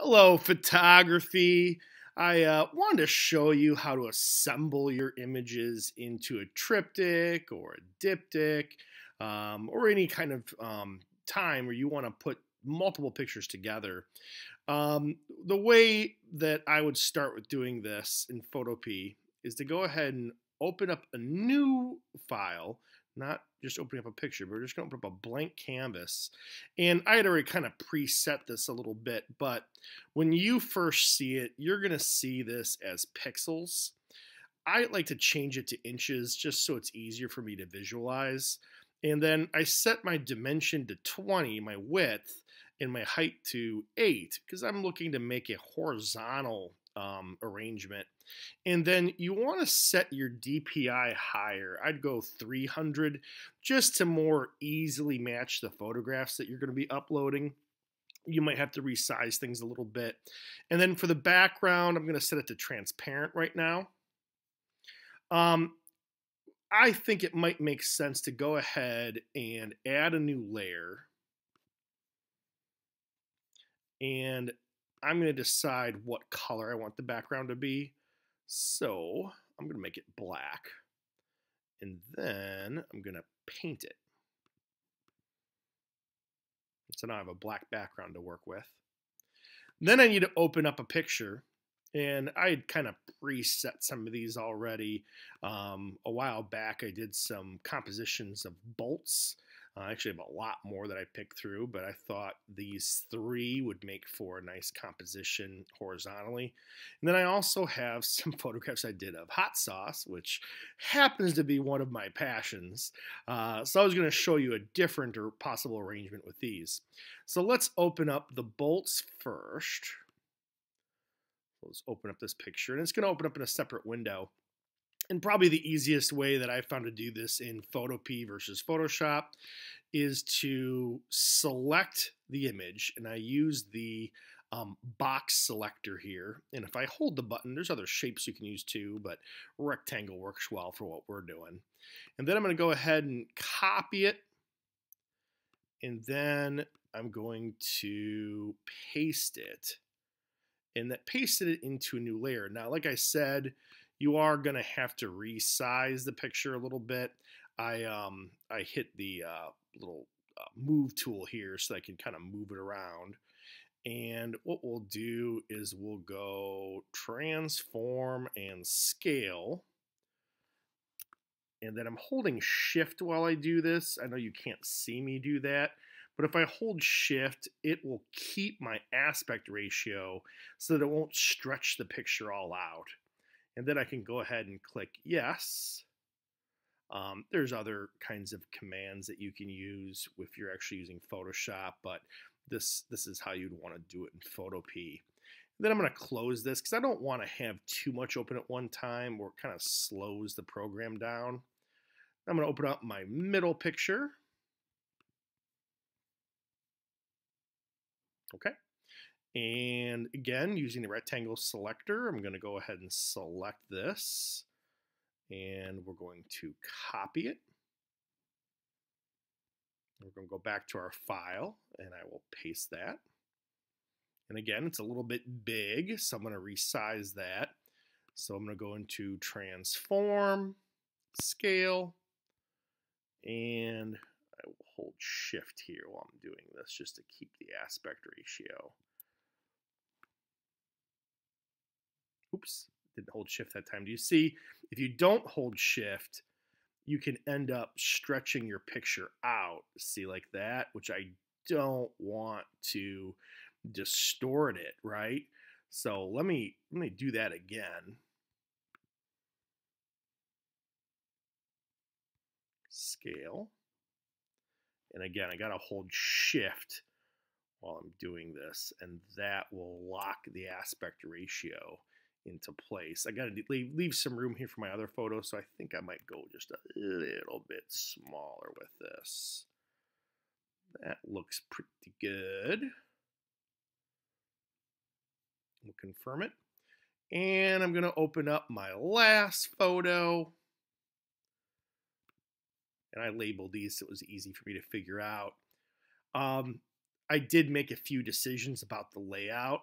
Hello, photography. I uh, wanted to show you how to assemble your images into a triptych or a diptych um, or any kind of um, time where you want to put multiple pictures together. Um, the way that I would start with doing this in Photopea is to go ahead and open up a new file not just opening up a picture, but we're just going to open up a blank canvas. And I had already kind of preset this a little bit, but when you first see it, you're going to see this as pixels. I like to change it to inches just so it's easier for me to visualize. And then I set my dimension to 20, my width, and my height to 8 because I'm looking to make a horizontal um, arrangement. And then you want to set your DPI higher. I'd go 300 just to more easily match the photographs that you're going to be uploading. You might have to resize things a little bit. And then for the background, I'm going to set it to transparent right now. Um, I think it might make sense to go ahead and add a new layer. And I'm going to decide what color I want the background to be. So I'm going to make it black. And then I'm going to paint it. So now I have a black background to work with. Then I need to open up a picture. And I had kind of preset some of these already. Um, a while back, I did some compositions of bolts I actually have a lot more that I picked through, but I thought these three would make for a nice composition horizontally. And then I also have some photographs I did of hot sauce, which happens to be one of my passions. Uh, so I was going to show you a different or possible arrangement with these. So let's open up the bolts first. Let's open up this picture, and it's going to open up in a separate window. And probably the easiest way that I found to do this in Photopea versus Photoshop is to select the image, and I use the um, box selector here. And if I hold the button, there's other shapes you can use too, but rectangle works well for what we're doing. And then I'm going to go ahead and copy it. And then I'm going to paste it. And that pasted it into a new layer. Now, like I said, you are going to have to resize the picture a little bit. I um I hit the uh, little uh, move tool here so I can kind of move it around. And what we'll do is we'll go transform and scale. And then I'm holding shift while I do this. I know you can't see me do that, but if I hold shift, it will keep my aspect ratio so that it won't stretch the picture all out. And then I can go ahead and click yes. Um, there's other kinds of commands that you can use if you're actually using Photoshop, but this this is how you'd want to do it in Photopea. Then I'm going to close this because I don't want to have too much open at one time or it kind of slows the program down. I'm going to open up my middle picture. Okay. And again, using the rectangle selector, I'm going to go ahead and select this. And we're going to copy it. We're going to go back to our file, and I will paste that. And again, it's a little bit big, so I'm going to resize that. So I'm going to go into Transform, Scale, and I will hold Shift here while I'm doing this just to keep the aspect ratio. Oops, didn't hold shift that time. Do you see? If you don't hold shift, you can end up stretching your picture out. See, like that, which I don't want to distort it, right? So let me let me do that again. Scale. And again, I got to hold shift while I'm doing this, and that will lock the aspect ratio into place. I got to leave, leave some room here for my other photo, so I think I might go just a little bit smaller with this. That looks pretty good. We'll confirm it. And I'm going to open up my last photo. And I labeled these so it was easy for me to figure out. Um, I did make a few decisions about the layout.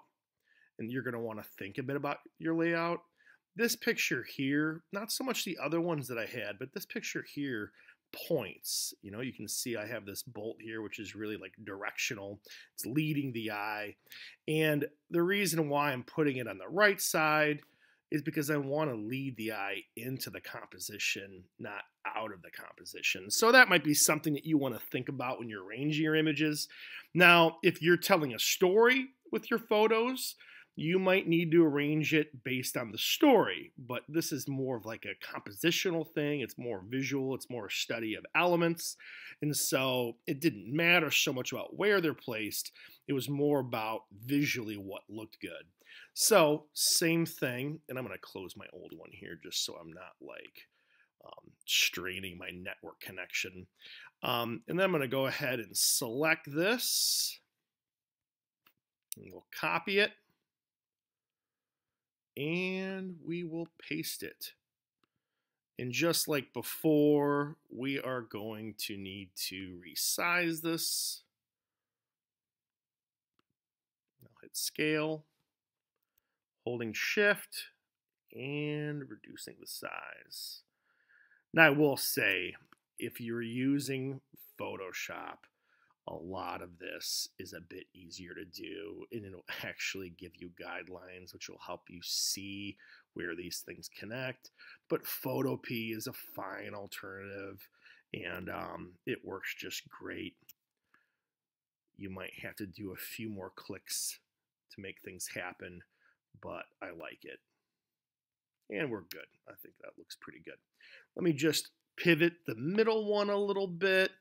And you're going to want to think a bit about your layout. This picture here, not so much the other ones that I had, but this picture here points. You know, you can see I have this bolt here, which is really like directional. It's leading the eye. And the reason why I'm putting it on the right side is because I want to lead the eye into the composition, not out of the composition. So that might be something that you want to think about when you're arranging your images. Now, if you're telling a story with your photos, you might need to arrange it based on the story, but this is more of like a compositional thing. It's more visual, it's more a study of elements. And so it didn't matter so much about where they're placed, it was more about visually what looked good. So, same thing, and I'm going to close my old one here just so I'm not like um, straining my network connection. Um, and then I'm going to go ahead and select this. And we'll copy it and we will paste it. And just like before, we are going to need to resize this. I'll hit scale, holding shift, and reducing the size. Now I will say, if you're using Photoshop, a lot of this is a bit easier to do and it'll actually give you guidelines which will help you see where these things connect but photopea is a fine alternative and um, it works just great. You might have to do a few more clicks to make things happen but i like it. And we're good. I think that looks pretty good. Let me just pivot the middle one a little bit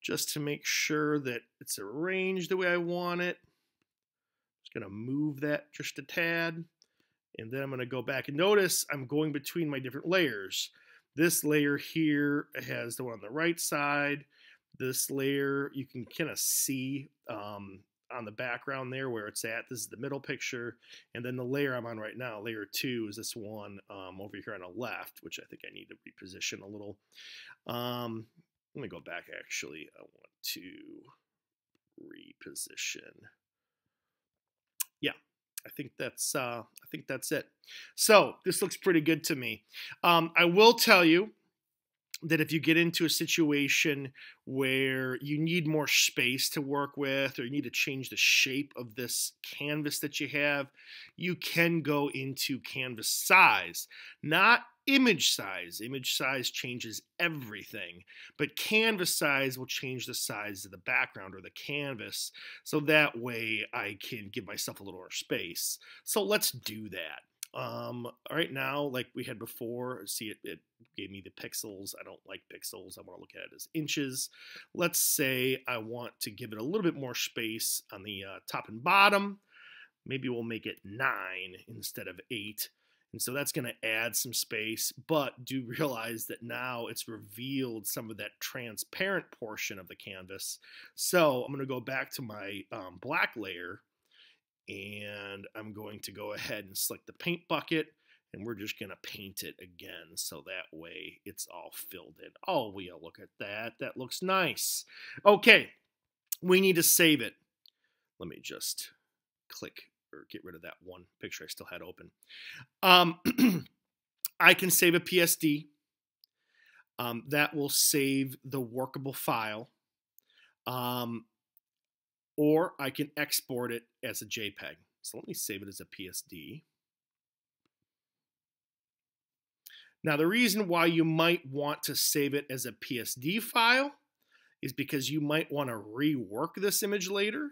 just to make sure that it's arranged the way I want it. Just going to move that just a tad. And then I'm going to go back and notice I'm going between my different layers. This layer here has the one on the right side. This layer, you can kind of see um, on the background there where it's at. This is the middle picture. And then the layer I'm on right now, layer two, is this one um, over here on the left, which I think I need to reposition a little. Um, let me go back actually. I want to reposition. Yeah, I think that's uh, I think that's it. So this looks pretty good to me. Um, I will tell you that if you get into a situation where you need more space to work with or you need to change the shape of this canvas that you have, you can go into canvas size. Not image size. Image size changes everything, but canvas size will change the size of the background or the canvas. So that way I can give myself a little more space. So let's do that. Um, right now, like we had before, see it, it gave me the pixels. I don't like pixels. I want to look at it as inches. Let's say I want to give it a little bit more space on the uh, top and bottom. Maybe we'll make it nine instead of eight. And so that's going to add some space, but do realize that now it's revealed some of that transparent portion of the canvas. So I'm going to go back to my um, black layer and I'm going to go ahead and select the paint bucket and we're just going to paint it again so that way it's all filled in. Oh, we will look at that. That looks nice. Okay, we need to save it. Let me just click or get rid of that one picture I still had open. Um, I can save a PSD. Um, that will save the workable file. Um, or I can export it as a JPEG. So let me save it as a PSD. Now, the reason why you might want to save it as a PSD file is because you might want to rework this image later.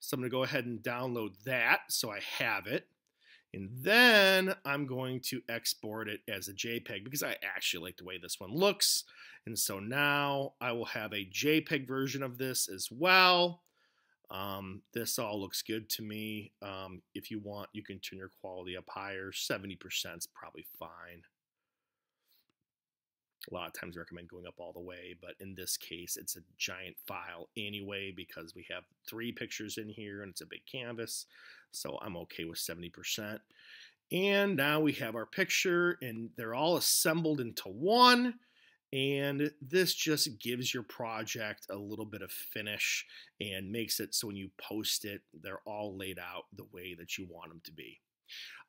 So I'm going to go ahead and download that so I have it. And then I'm going to export it as a JPEG because I actually like the way this one looks. And so now I will have a JPEG version of this as well. Um, this all looks good to me. Um, if you want, you can turn your quality up higher. 70% is probably fine a lot of times recommend going up all the way, but in this case, it's a giant file anyway because we have three pictures in here and it's a big canvas. So I'm okay with 70%. And now we have our picture and they're all assembled into one. And this just gives your project a little bit of finish and makes it so when you post it, they're all laid out the way that you want them to be.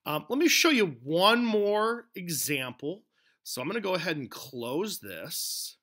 Um, let me show you one more example. So I'm going to go ahead and close this.